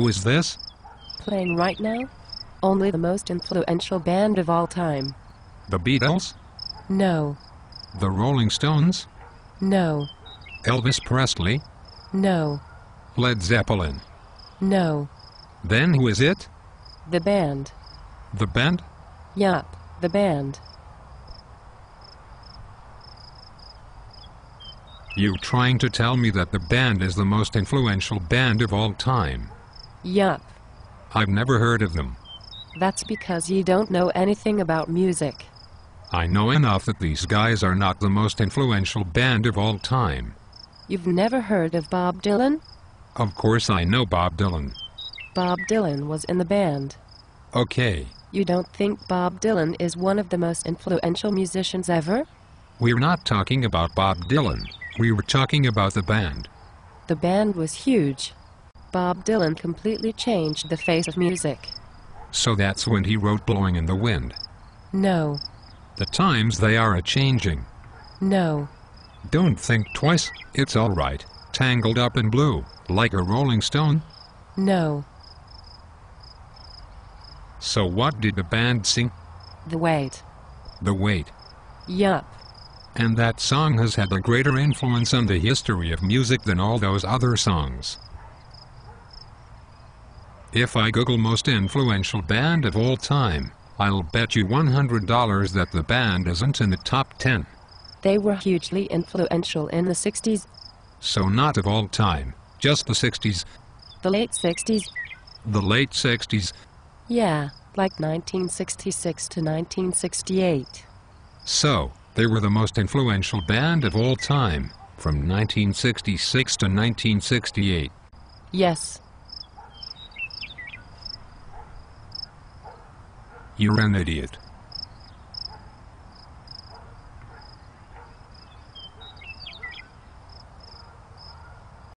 Who is this? Playing right now? Only the most influential band of all time. The Beatles? No, The Rolling Stones? no, Elvis Presley? no, Led Zeppelin? no. Then who is it? The band. The band? Yup, the band. You trying to tell me that the band is the most influential band of all time? Yup. I've never heard of them. That's because you don't know anything about music. I know enough that these guys are not the most influential band of all time. You've never heard of Bob Dylan? Of course I know Bob Dylan. Bob Dylan was in the band. Okay, You don't think Bob Dylan is one of the most influential musicians ever? we're not talking about Bob Dylan. We were talking about the band. The band was huge. Bob Dylan completely changed the face of music. So that's when he wrote Blowing in the Wind. No, The times they are a changing. no, Don't think twice, it's alright. Tangled up in blue, like a rolling stone. no. So what did the band sing? The Weight. The Weight. Yup. And that song has had a greater influence on the history of music than all those other songs. If I Google most influential band of all time, I'll bet you $100 that the band isn't in the top 10. They were hugely influential in the 60s, So not of all time, just the 60s, the late 60s, the late 60s, yeah, like 1966 to 1968. So, they were the most influential band of all time, from 1966 to 1968. Yes, You're an idiot.